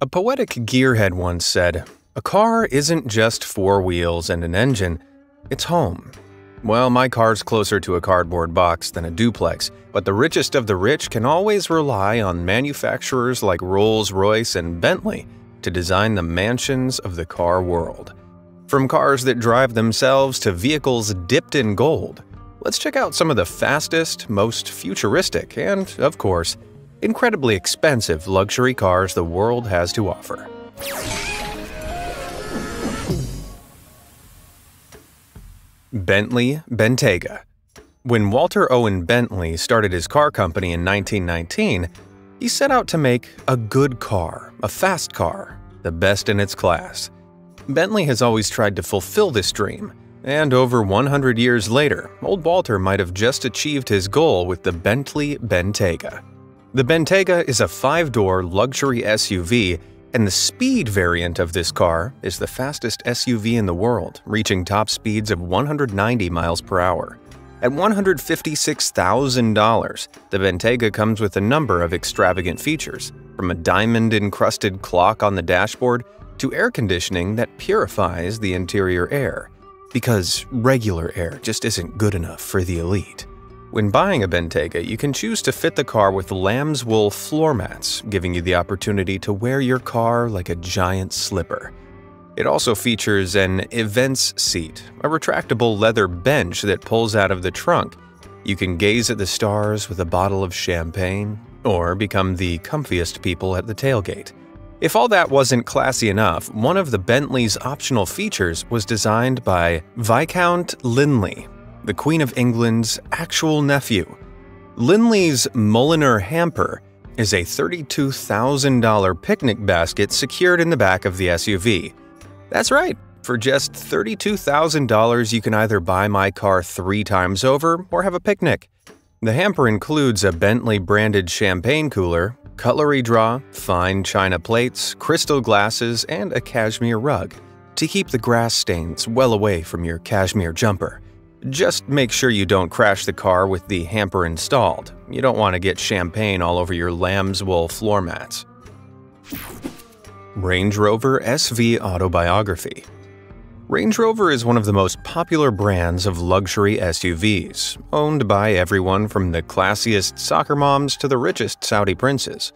A poetic gearhead once said, A car isn't just four wheels and an engine, it's home. Well, my car's closer to a cardboard box than a duplex, but the richest of the rich can always rely on manufacturers like Rolls Royce and Bentley to design the mansions of the car world. From cars that drive themselves to vehicles dipped in gold, let's check out some of the fastest, most futuristic, and, of course, incredibly expensive luxury cars the world has to offer. Bentley Bentayga When Walter Owen Bentley started his car company in 1919, he set out to make a good car, a fast car, the best in its class. Bentley has always tried to fulfill this dream, and over 100 years later, old Walter might have just achieved his goal with the Bentley Bentayga. The Bentayga is a five-door luxury SUV, and the speed variant of this car is the fastest SUV in the world, reaching top speeds of 190 miles per hour. At $156,000, the Bentayga comes with a number of extravagant features, from a diamond-encrusted clock on the dashboard to air conditioning that purifies the interior air, because regular air just isn't good enough for the elite. When buying a Bentayga, you can choose to fit the car with lamb's wool floor mats, giving you the opportunity to wear your car like a giant slipper. It also features an events seat, a retractable leather bench that pulls out of the trunk. You can gaze at the stars with a bottle of champagne, or become the comfiest people at the tailgate. If all that wasn't classy enough, one of the Bentley's optional features was designed by Viscount Linley, the Queen of England's actual nephew. Linley's Mulliner hamper is a $32,000 picnic basket secured in the back of the SUV. That's right, for just $32,000 you can either buy my car three times over or have a picnic. The hamper includes a Bentley-branded champagne cooler, cutlery drawer, fine china plates, crystal glasses, and a cashmere rug to keep the grass stains well away from your cashmere jumper. Just make sure you don't crash the car with the hamper installed. You don't want to get champagne all over your lamb's wool floor mats. Range Rover SV Autobiography Range Rover is one of the most popular brands of luxury SUVs, owned by everyone from the classiest soccer moms to the richest Saudi princes.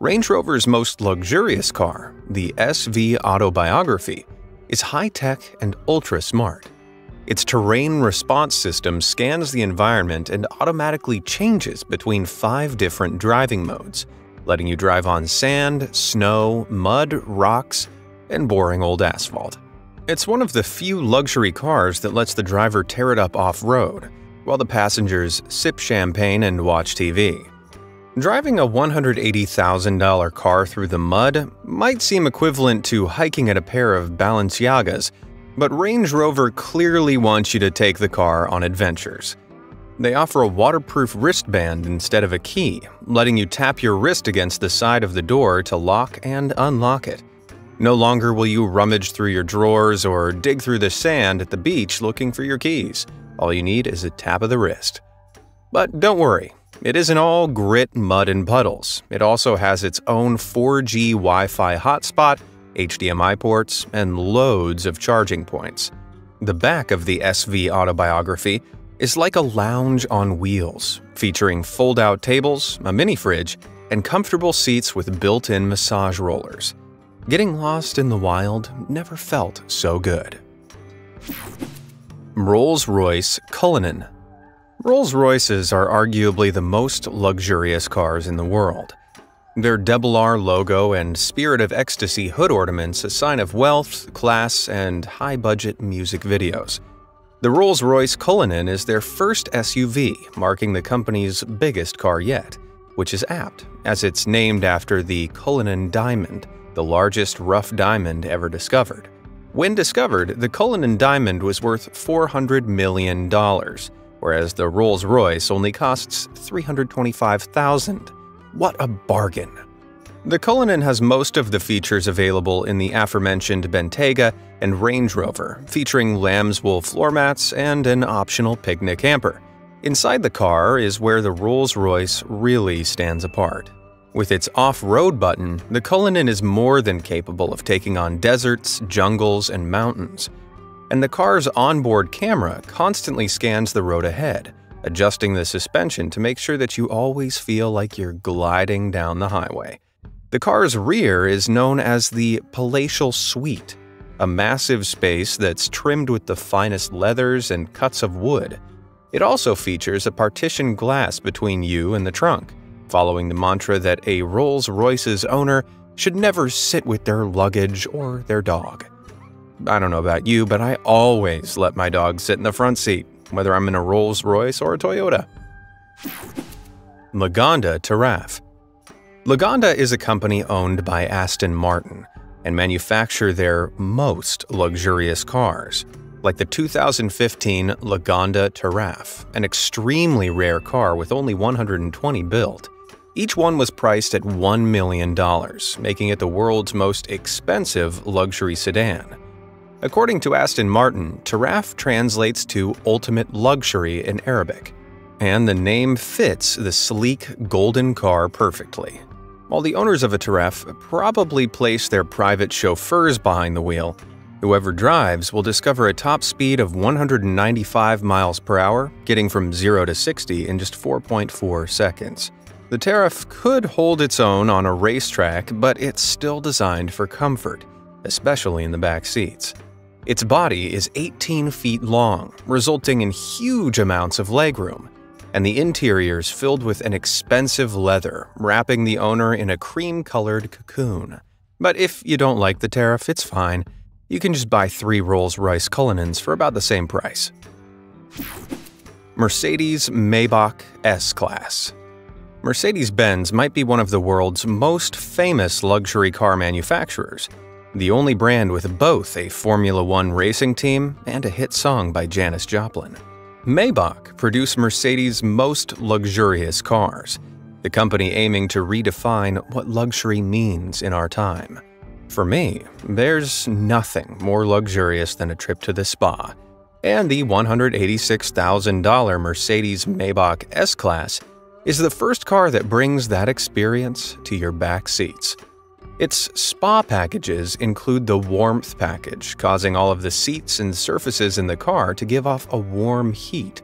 Range Rover's most luxurious car, the SV Autobiography, is high-tech and ultra-smart. Its terrain response system scans the environment and automatically changes between five different driving modes, letting you drive on sand, snow, mud, rocks, and boring old asphalt. It's one of the few luxury cars that lets the driver tear it up off-road, while the passengers sip champagne and watch TV. Driving a $180,000 car through the mud might seem equivalent to hiking at a pair of Balenciagas but Range Rover clearly wants you to take the car on adventures. They offer a waterproof wristband instead of a key, letting you tap your wrist against the side of the door to lock and unlock it. No longer will you rummage through your drawers or dig through the sand at the beach looking for your keys. All you need is a tap of the wrist. But don't worry, it isn't all grit, mud, and puddles. It also has its own 4G Wi-Fi hotspot HDMI ports, and loads of charging points. The back of the SV autobiography is like a lounge on wheels, featuring fold-out tables, a mini-fridge, and comfortable seats with built-in massage rollers. Getting lost in the wild never felt so good. Rolls-Royce Cullinan Rolls-Royces are arguably the most luxurious cars in the world. Their double R logo and Spirit of Ecstasy hood ornaments a sign of wealth, class, and high-budget music videos. The Rolls-Royce Cullinan is their first SUV, marking the company's biggest car yet, which is apt, as it's named after the Cullinan Diamond, the largest rough diamond ever discovered. When discovered, the Cullinan Diamond was worth $400 million, whereas the Rolls-Royce only costs $325,000. What a bargain! The Cullinan has most of the features available in the aforementioned Bentayga and Range Rover, featuring lamb's wool floor mats and an optional picnic hamper. Inside the car is where the Rolls-Royce really stands apart. With its off-road button, the Cullinan is more than capable of taking on deserts, jungles, and mountains. And the car's onboard camera constantly scans the road ahead, adjusting the suspension to make sure that you always feel like you're gliding down the highway. The car's rear is known as the Palatial Suite, a massive space that's trimmed with the finest leathers and cuts of wood. It also features a partition glass between you and the trunk, following the mantra that a Rolls Royce's owner should never sit with their luggage or their dog. I don't know about you, but I always let my dog sit in the front seat, whether I'm in a Rolls Royce or a Toyota. Lagonda Taraf Lagonda is a company owned by Aston Martin and manufacture their most luxurious cars, like the 2015 Lagonda Taraf, an extremely rare car with only 120 built. Each one was priced at $1 million, making it the world's most expensive luxury sedan. According to Aston Martin, Taraf translates to ultimate luxury in Arabic, and the name fits the sleek golden car perfectly. While the owners of a Taraf probably place their private chauffeurs behind the wheel, whoever drives will discover a top speed of 195 miles per hour, getting from 0 to 60 in just 4.4 seconds. The Taraf could hold its own on a racetrack, but it's still designed for comfort, especially in the back seats. Its body is 18 feet long, resulting in huge amounts of legroom, and the interior is filled with an expensive leather, wrapping the owner in a cream-colored cocoon. But if you don't like the Taraf, it's fine. You can just buy three Rolls-Royce Cullinans for about the same price. Mercedes Maybach S-Class Mercedes-Benz might be one of the world's most famous luxury car manufacturers, the only brand with both a Formula One racing team and a hit song by Janis Joplin. Maybach produced Mercedes' most luxurious cars, the company aiming to redefine what luxury means in our time. For me, there's nothing more luxurious than a trip to the spa, and the $186,000 Mercedes Maybach S-Class is the first car that brings that experience to your back seats. Its spa packages include the warmth package, causing all of the seats and surfaces in the car to give off a warm heat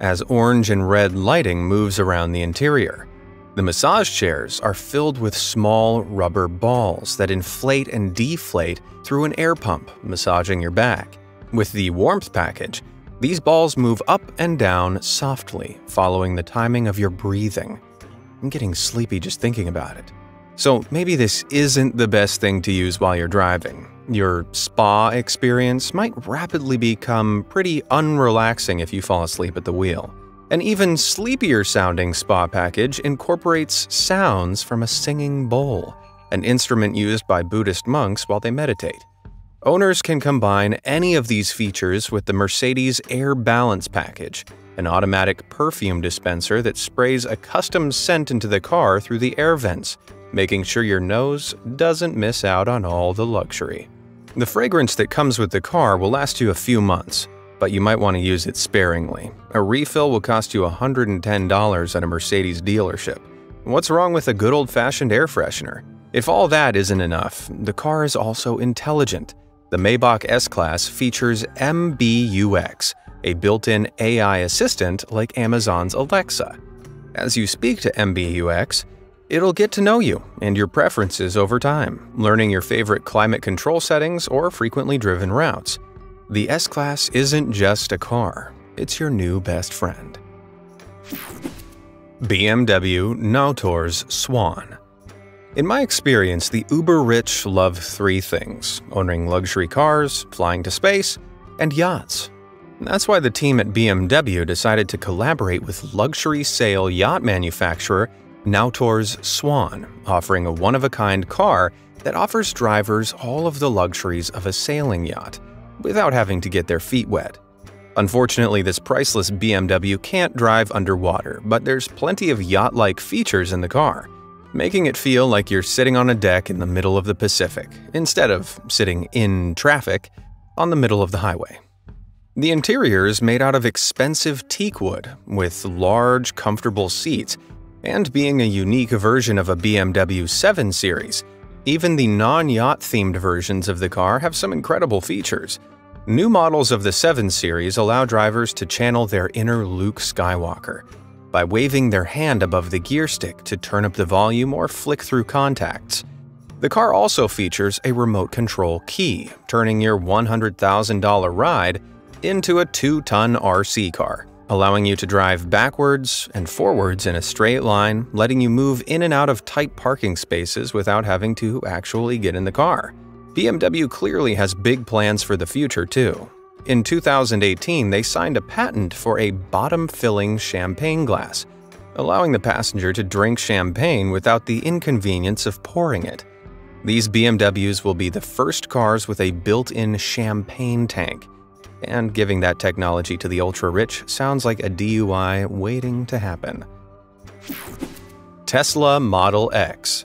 as orange and red lighting moves around the interior. The massage chairs are filled with small rubber balls that inflate and deflate through an air pump, massaging your back. With the warmth package, these balls move up and down softly, following the timing of your breathing. I'm getting sleepy just thinking about it. So maybe this isn't the best thing to use while you're driving. Your spa experience might rapidly become pretty unrelaxing if you fall asleep at the wheel. An even sleepier sounding spa package incorporates sounds from a singing bowl, an instrument used by Buddhist monks while they meditate. Owners can combine any of these features with the Mercedes Air Balance package, an automatic perfume dispenser that sprays a custom scent into the car through the air vents, making sure your nose doesn't miss out on all the luxury. The fragrance that comes with the car will last you a few months, but you might want to use it sparingly. A refill will cost you $110 at a Mercedes dealership. What's wrong with a good old-fashioned air freshener? If all that isn't enough, the car is also intelligent. The Maybach S-Class features MBUX, a built-in AI assistant like Amazon's Alexa. As you speak to MBUX, It'll get to know you and your preferences over time, learning your favorite climate control settings or frequently driven routes. The S-Class isn't just a car, it's your new best friend. BMW Nautors Swan In my experience, the uber-rich love three things – owning luxury cars, flying to space, and yachts. That's why the team at BMW decided to collaborate with luxury sail yacht manufacturer Nautors Swan, offering a one-of-a-kind car that offers drivers all of the luxuries of a sailing yacht, without having to get their feet wet. Unfortunately, this priceless BMW can't drive underwater, but there's plenty of yacht-like features in the car, making it feel like you're sitting on a deck in the middle of the Pacific, instead of sitting in traffic on the middle of the highway. The interior is made out of expensive teak wood, with large, comfortable seats And being a unique version of a BMW 7 Series, even the non-yacht themed versions of the car have some incredible features. New models of the 7 Series allow drivers to channel their inner Luke Skywalker by waving their hand above the gear stick to turn up the volume or flick through contacts. The car also features a remote control key, turning your $100,000 ride into a 2-ton RC car, allowing you to drive backwards and forwards in a straight line, letting you move in and out of tight parking spaces without having to actually get in the car. BMW clearly has big plans for the future too. In 2018, they signed a patent for a bottom-filling champagne glass, allowing the passenger to drink champagne without the inconvenience of pouring it. These BMWs will be the first cars with a built-in champagne tank, and giving that technology to the ultra-rich sounds like a DUI waiting to happen. Tesla Model X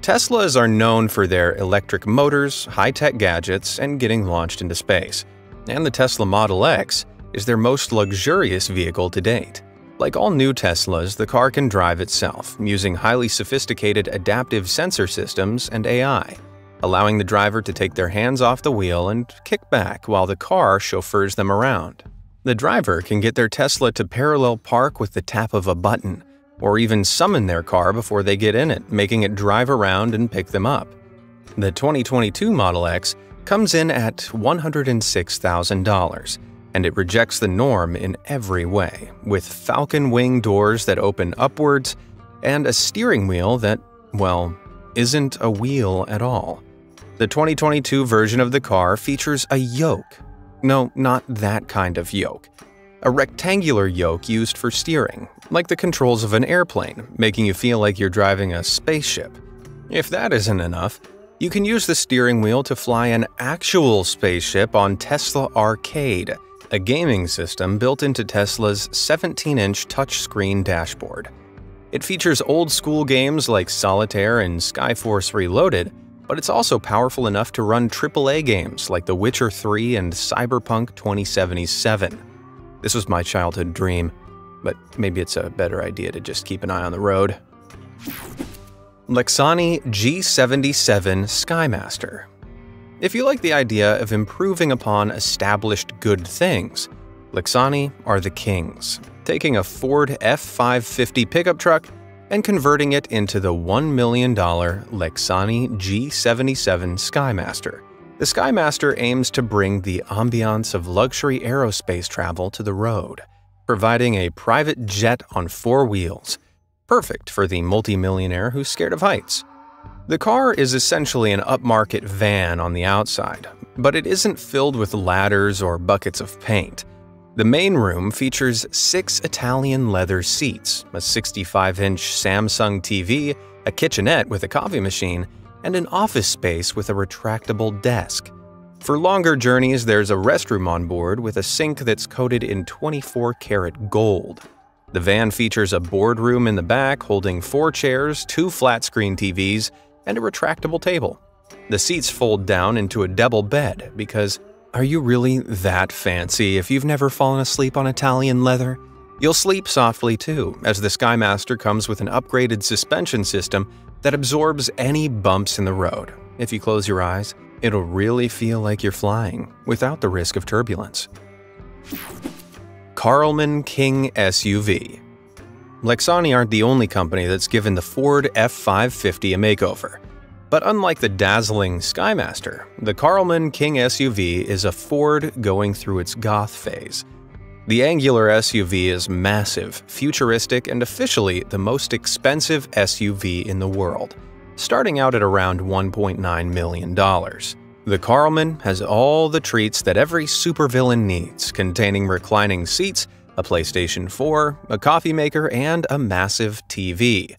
Teslas are known for their electric motors, high-tech gadgets, and getting launched into space. And the Tesla Model X is their most luxurious vehicle to date. Like all new Teslas, the car can drive itself, using highly sophisticated adaptive sensor systems and AI, allowing the driver to take their hands off the wheel and kick back while the car chauffeurs them around. The driver can get their Tesla to parallel park with the tap of a button, or even summon their car before they get in it, making it drive around and pick them up. The 2022 Model X comes in at $106,000 and it rejects the norm in every way, with falcon wing doors that open upwards and a steering wheel that, well, isn't a wheel at all. The 2022 version of the car features a yoke. No, not that kind of yoke. A rectangular yoke used for steering, like the controls of an airplane, making you feel like you're driving a spaceship. If that isn't enough, you can use the steering wheel to fly an actual spaceship on Tesla Arcade, a gaming system built into Tesla's 17-inch touchscreen dashboard. It features old-school games like Solitaire and Skyforce Reloaded, but it's also powerful enough to run AAA games like The Witcher 3 and Cyberpunk 2077. This was my childhood dream, but maybe it's a better idea to just keep an eye on the road. Lexani G77 Skymaster if you like the idea of improving upon established good things, Lexani are the kings, taking a Ford F550 pickup truck and converting it into the $1 million Lexani G77 Skymaster. The Skymaster aims to bring the ambiance of luxury aerospace travel to the road, providing a private jet on four wheels, perfect for the multimillionaire who's scared of heights. The car is essentially an upmarket van on the outside, but it isn't filled with ladders or buckets of paint. The main room features six Italian leather seats, a 65-inch Samsung TV, a kitchenette with a coffee machine, and an office space with a retractable desk. For longer journeys, there's a restroom on board with a sink that's coated in 24-karat gold. The van features a boardroom in the back holding four chairs, two flat-screen TVs, and a retractable table. The seats fold down into a double bed because are you really that fancy if you've never fallen asleep on Italian leather? You'll sleep softly too, as the Skymaster comes with an upgraded suspension system that absorbs any bumps in the road. If you close your eyes, it'll really feel like you're flying without the risk of turbulence. Karlmann King SUV Lexani aren't the only company that's given the Ford F550 a makeover. But unlike the dazzling Skymaster, the Karlmann King SUV is a Ford going through its goth phase. The angular SUV is massive, futuristic, and officially the most expensive SUV in the world, starting out at around $1.9 million. The Karlmann has all the treats that every supervillain needs, containing reclining seats, a PlayStation 4, a coffee maker, and a massive TV.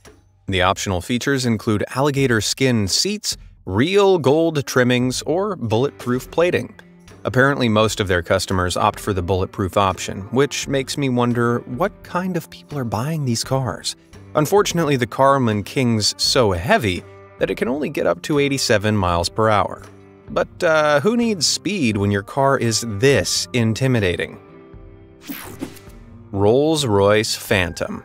The optional features include alligator skin seats, real gold trimmings, or bulletproof plating. Apparently, most of their customers opt for the bulletproof option, which makes me wonder what kind of people are buying these cars. Unfortunately, the Karlmann King's so heavy that it can only get up to 87 miles per hour. But uh, who needs speed when your car is this intimidating? Rolls-Royce Phantom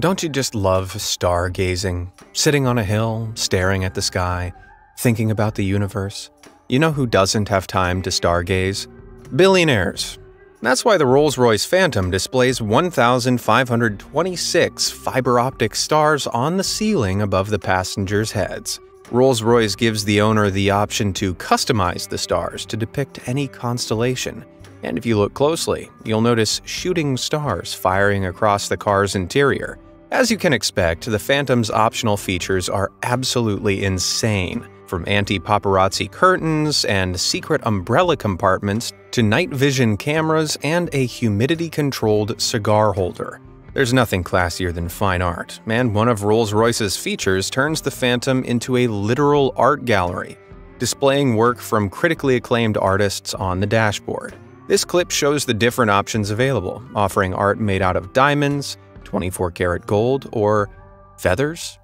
Don't you just love stargazing? Sitting on a hill, staring at the sky, thinking about the universe? You know who doesn't have time to stargaze? Billionaires. That's why the Rolls Royce Phantom displays 1,526 fiber optic stars on the ceiling above the passengers' heads. Rolls Royce gives the owner the option to customize the stars to depict any constellation. And if you look closely, you'll notice shooting stars firing across the car's interior. As you can expect, the Phantom's optional features are absolutely insane. From anti-paparazzi curtains and secret umbrella compartments to night vision cameras and a humidity-controlled cigar holder. There's nothing classier than fine art, and one of Rolls-Royce's features turns the Phantom into a literal art gallery, displaying work from critically acclaimed artists on the dashboard. This clip shows the different options available, offering art made out of diamonds, 24 karat gold, or feathers?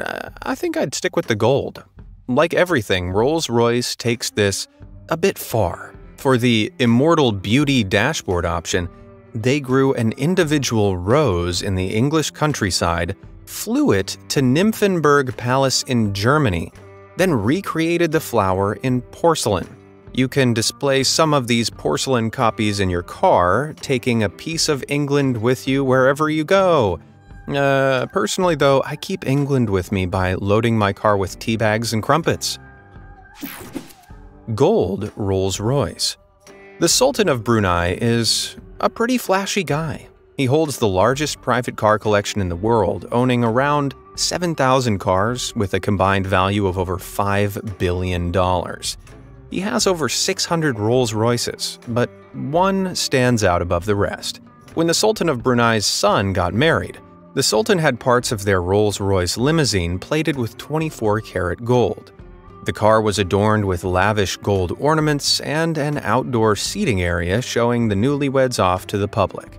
Uh, I think I'd stick with the gold. Like everything, Rolls Royce takes this a bit far. For the Immortal Beauty dashboard option, they grew an individual rose in the English countryside, flew it to Nymphenburg Palace in Germany, then recreated the flower in porcelain. You can display some of these porcelain copies in your car, taking a piece of England with you wherever you go. Uh, personally, though, I keep England with me by loading my car with tea bags and crumpets. Gold Rolls Royce. The Sultan of Brunei is a pretty flashy guy. He holds the largest private car collection in the world, owning around 7,000 cars with a combined value of over $5 billion. He has over 600 Rolls Royces, but one stands out above the rest. When the Sultan of Brunei's son got married, the Sultan had parts of their Rolls-Royce limousine plated with 24 karat gold. The car was adorned with lavish gold ornaments and an outdoor seating area showing the newlyweds off to the public.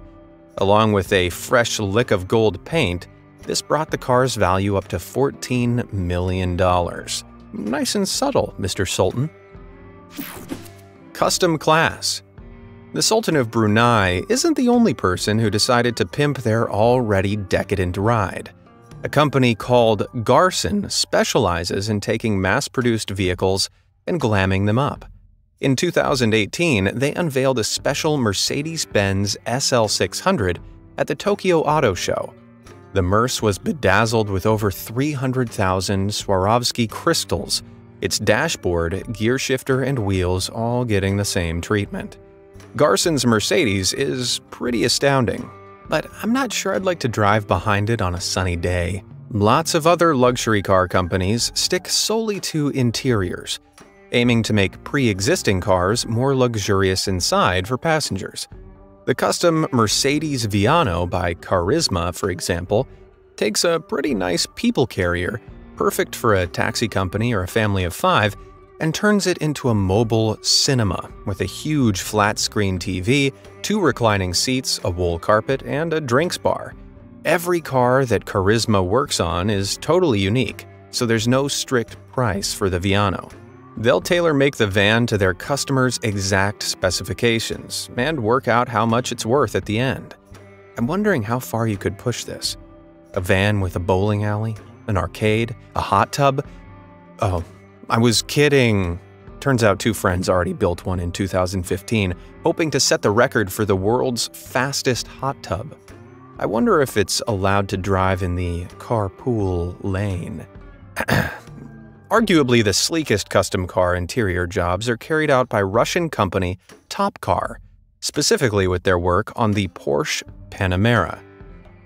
Along with a fresh lick of gold paint, this brought the car's value up to $14 million. Nice and subtle, Mr. Sultan. Custom Class the Sultan of Brunei isn't the only person who decided to pimp their already decadent ride. A company called Garson specializes in taking mass-produced vehicles and glamming them up. In 2018, they unveiled a special Mercedes-Benz SL600 at the Tokyo Auto Show. The Merce was bedazzled with over 300,000 Swarovski crystals, its dashboard, gear shifter, and wheels all getting the same treatment. Garson's Mercedes is pretty astounding, but I'm not sure I'd like to drive behind it on a sunny day. Lots of other luxury car companies stick solely to interiors, aiming to make pre-existing cars more luxurious inside for passengers. The custom Mercedes Viano by Carisma, for example, takes a pretty nice people carrier, perfect for a taxi company or a family of five, and turns it into a mobile cinema with a huge flat-screen TV, two reclining seats, a wool carpet, and a drinks bar. Every car that Charisma works on is totally unique, so there's no strict price for the Viano. They'll tailor-make the van to their customers' exact specifications and work out how much it's worth at the end. I'm wondering how far you could push this. A van with a bowling alley, an arcade, a hot tub? Oh, I was kidding. Turns out two friends already built one in 2015, hoping to set the record for the world's fastest hot tub. I wonder if it's allowed to drive in the carpool lane. Arguably the sleekest custom car interior jobs are carried out by Russian company Top Car, specifically with their work on the Porsche Panamera.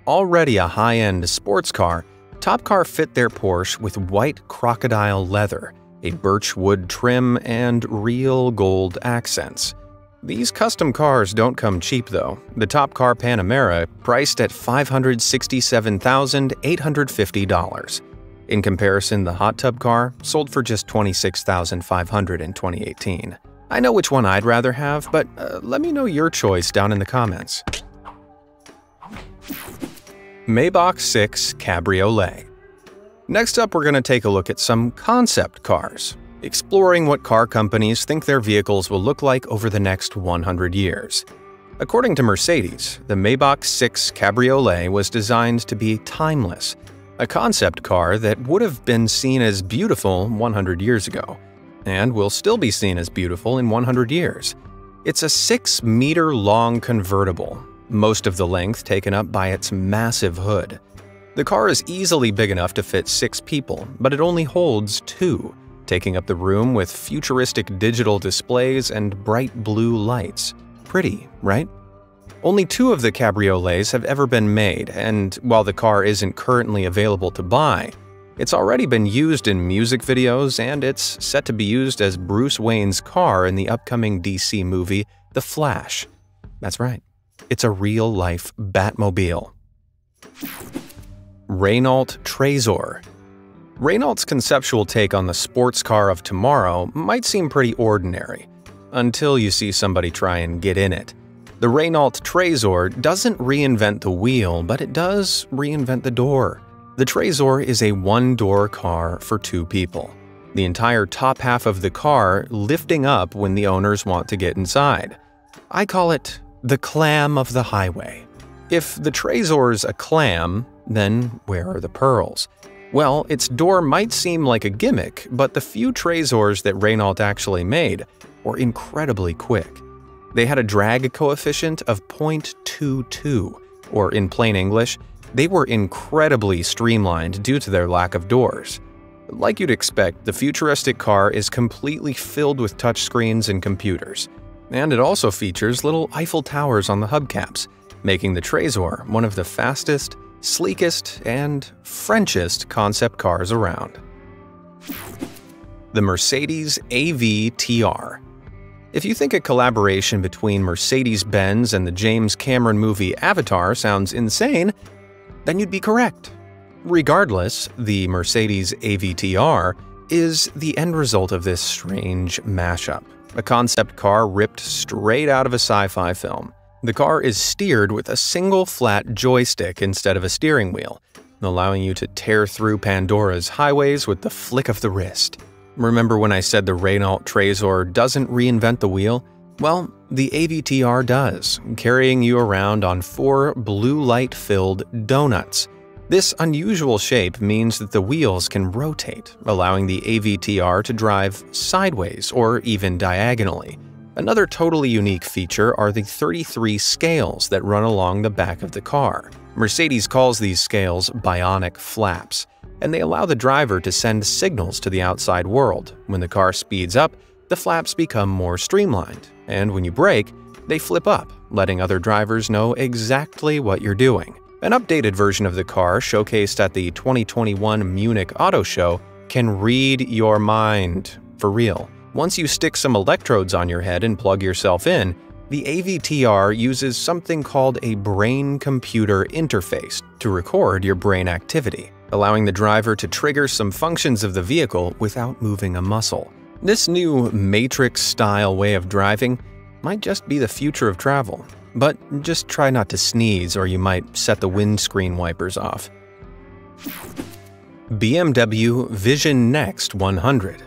Already a high-end sports car, Top Car fit their Porsche with white crocodile leather, a birch wood trim, and real gold accents. These custom cars don't come cheap though. The top car Panamera priced at $567,850. In comparison, the hot tub car sold for just 26,500 in 2018. I know which one I'd rather have, but uh, let me know your choice down in the comments. Maybach 6 Cabriolet Next up, we're going to take a look at some concept cars, exploring what car companies think their vehicles will look like over the next 100 years. According to Mercedes, the Maybach 6 Cabriolet was designed to be timeless, a concept car that would have been seen as beautiful 100 years ago, and will still be seen as beautiful in 100 years. It's a 6 meter long convertible, most of the length taken up by its massive hood. The car is easily big enough to fit six people, but it only holds two, taking up the room with futuristic digital displays and bright blue lights. Pretty, right? Only two of the cabriolets have ever been made, and while the car isn't currently available to buy, it's already been used in music videos and it's set to be used as Bruce Wayne's car in the upcoming DC movie The Flash. That's right, it's a real-life Batmobile. Renault Trezor Renault's conceptual take on the sports car of tomorrow might seem pretty ordinary, until you see somebody try and get in it. The Renault Trezor doesn't reinvent the wheel, but it does reinvent the door. The Trezor is a one-door car for two people. The entire top half of the car lifting up when the owners want to get inside. I call it the clam of the highway. If the Trezor's a clam, then where are the pearls? Well, its door might seem like a gimmick, but the few Trezors that Renault actually made were incredibly quick. They had a drag coefficient of 0.22, or in plain English, they were incredibly streamlined due to their lack of doors. Like you'd expect, the futuristic car is completely filled with touchscreens and computers. And it also features little Eiffel Towers on the hubcaps, making the Trezor one of the fastest, sleekest, and Frenchest concept cars around. The Mercedes AV-TR If you think a collaboration between Mercedes-Benz and the James Cameron movie Avatar sounds insane, then you'd be correct. Regardless, the Mercedes AV-TR is the end result of this strange mashup, a concept car ripped straight out of a sci-fi film. The car is steered with a single flat joystick instead of a steering wheel, allowing you to tear through Pandora's highways with the flick of the wrist. Remember when I said the Renault Trezor doesn't reinvent the wheel? Well, the AV-TR does, carrying you around on four blue light-filled donuts. This unusual shape means that the wheels can rotate, allowing the AV-TR to drive sideways or even diagonally. Another totally unique feature are the 33 scales that run along the back of the car. Mercedes calls these scales bionic flaps, and they allow the driver to send signals to the outside world. When the car speeds up, the flaps become more streamlined, and when you brake, they flip up, letting other drivers know exactly what you're doing. An updated version of the car showcased at the 2021 Munich Auto Show can read your mind, for real. Once you stick some electrodes on your head and plug yourself in, the AV-TR uses something called a brain-computer interface to record your brain activity, allowing the driver to trigger some functions of the vehicle without moving a muscle. This new Matrix-style way of driving might just be the future of travel, but just try not to sneeze or you might set the windscreen wipers off. BMW Vision Next 100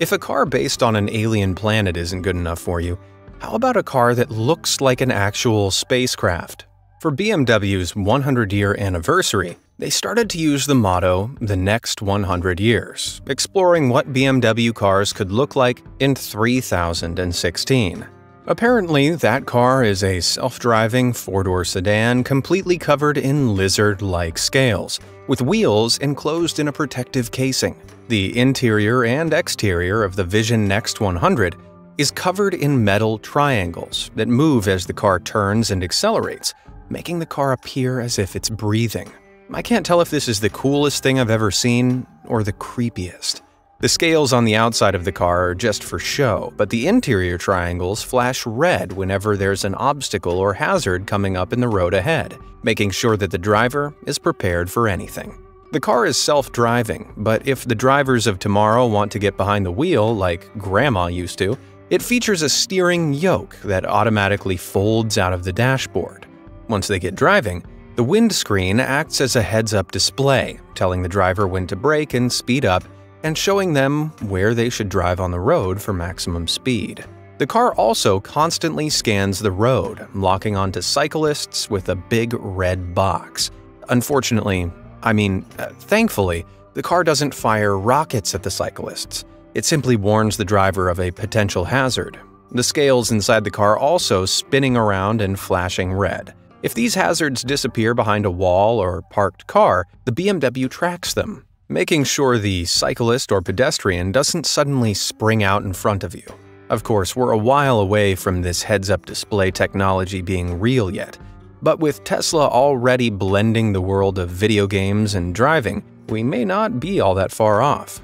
if a car based on an alien planet isn't good enough for you, how about a car that looks like an actual spacecraft? For BMW's 100-year anniversary, they started to use the motto, the next 100 years, exploring what BMW cars could look like in 3016. Apparently, that car is a self-driving four-door sedan completely covered in lizard-like scales, with wheels enclosed in a protective casing. The interior and exterior of the Vision Next 100 is covered in metal triangles that move as the car turns and accelerates, making the car appear as if it's breathing. I can't tell if this is the coolest thing I've ever seen or the creepiest. The scales on the outside of the car are just for show, but the interior triangles flash red whenever there's an obstacle or hazard coming up in the road ahead, making sure that the driver is prepared for anything. The car is self-driving, but if the drivers of tomorrow want to get behind the wheel like Grandma used to, it features a steering yoke that automatically folds out of the dashboard. Once they get driving, the windscreen acts as a heads-up display, telling the driver when to brake and speed up and showing them where they should drive on the road for maximum speed. The car also constantly scans the road, locking onto cyclists with a big red box. Unfortunately, I mean, uh, thankfully, the car doesn't fire rockets at the cyclists. It simply warns the driver of a potential hazard. The scales inside the car also spinning around and flashing red. If these hazards disappear behind a wall or parked car, the BMW tracks them, making sure the cyclist or pedestrian doesn't suddenly spring out in front of you. Of course, we're a while away from this heads-up display technology being real yet, but with Tesla already blending the world of video games and driving, we may not be all that far off.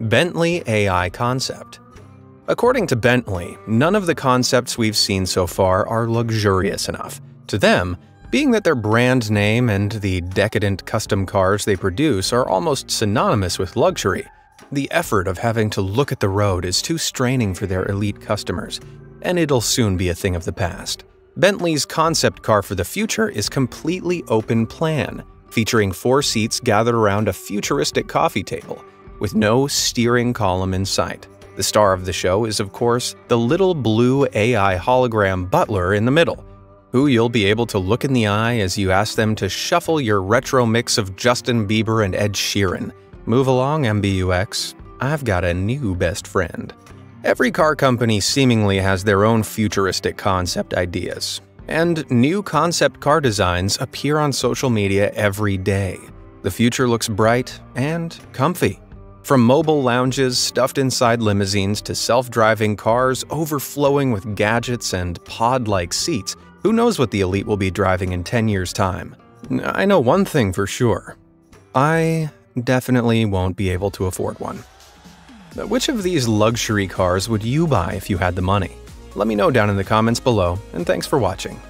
Bentley AI Concept According to Bentley, none of the concepts we've seen so far are luxurious enough. To them, being that their brand name and the decadent custom cars they produce are almost synonymous with luxury, the effort of having to look at the road is too straining for their elite customers, and it'll soon be a thing of the past. Bentley's concept car for the future is completely open plan, featuring four seats gathered around a futuristic coffee table, with no steering column in sight. The star of the show is, of course, the little blue AI hologram butler in the middle, who you'll be able to look in the eye as you ask them to shuffle your retro mix of Justin Bieber and Ed Sheeran, Move along, MBUX. I've got a new best friend. Every car company seemingly has their own futuristic concept ideas, and new concept car designs appear on social media every day. The future looks bright and comfy. From mobile lounges stuffed inside limousines to self-driving cars overflowing with gadgets and pod-like seats, who knows what the elite will be driving in 10 years' time? I know one thing for sure. I definitely won't be able to afford one. Which of these luxury cars would you buy if you had the money? Let me know down in the comments below, and thanks for watching.